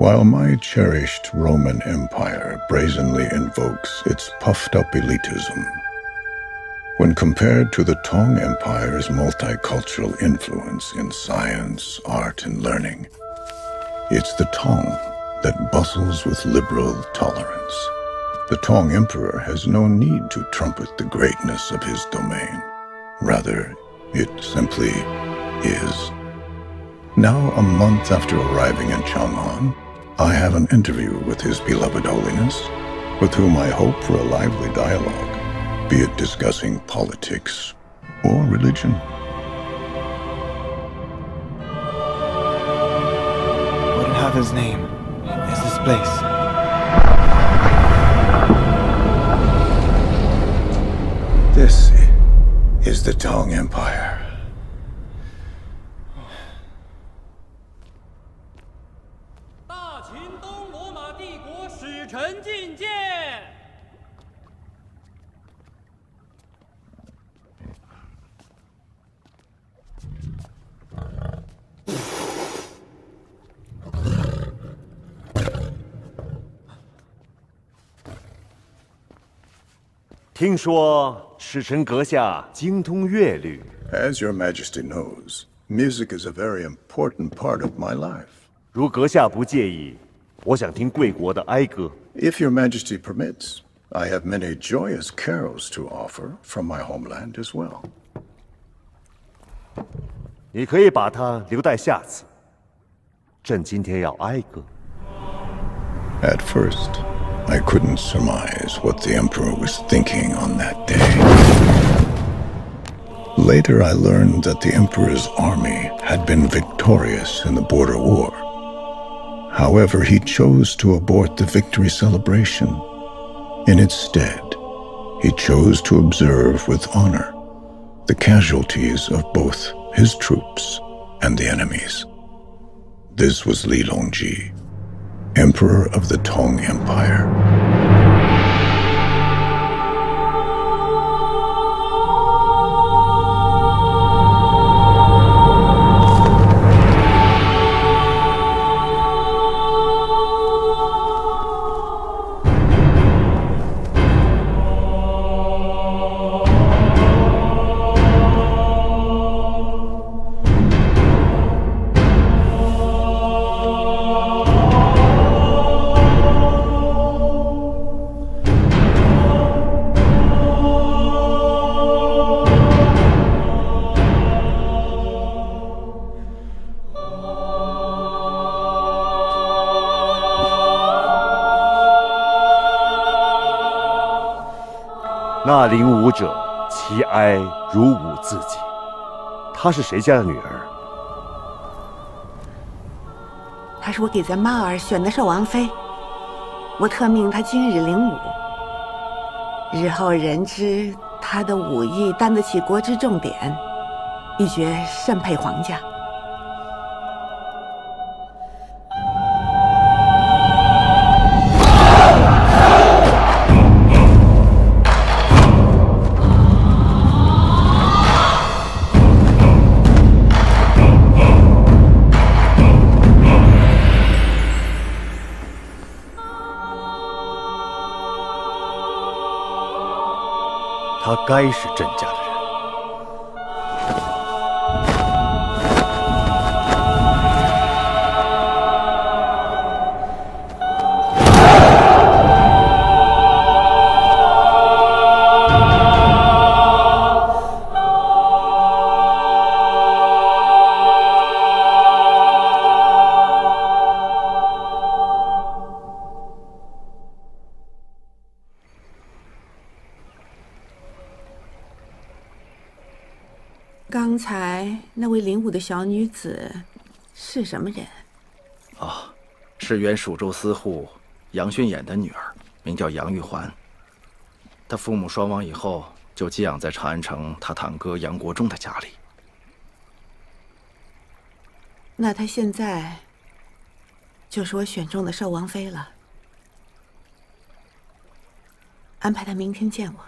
While my cherished Roman Empire brazenly invokes its puffed up elitism, when compared to the Tang Empire's multicultural influence in science, art, and learning, it's the Tang that bustles with liberal tolerance. The Tang Emperor has no need to trumpet the greatness of his domain. Rather, it simply is. Now, a month after arriving in Chang'an, I have an interview with His Beloved Holiness, with whom I hope for a lively dialogue be it discussing politics or religion. What in heaven's name is this place? This is the Tang Empire. 秦东罗马帝国使臣觐见。听说使臣阁下精通乐律，As your majesty knows, music is a very important part of my life. 如阁下不介意，我想听贵国的哀歌。 If your majesty permits, I have many joyous carols to offer from my homeland as well. 你可以把它留待下次。朕今天要哀歌。 At first, I couldn't surmise what the Emperor was thinking on that day. Later, I learned that the Emperor's army had been victorious in the border war. However, he chose to abort the victory celebration. In its stead, he chose to observe with honor the casualties of both his troops and the enemy's. This was Li Longji, Emperor of the Tang Empire. 那领舞者其哀如舞自己。她是谁家的女儿？她是我给咱妈儿选的寿王妃，我特命她今日领舞。日后人知她的武艺担得起国之重典，一觉甚配皇家。该是朕家的。刚才那位领舞的小女子是什么人？哦是原蜀州司户杨训衍的女儿，名叫杨玉环。她父母双亡以后，就寄养在长安城她堂哥杨国忠的家里。那她现在就是我选中的寿王妃了。安排她明天见我。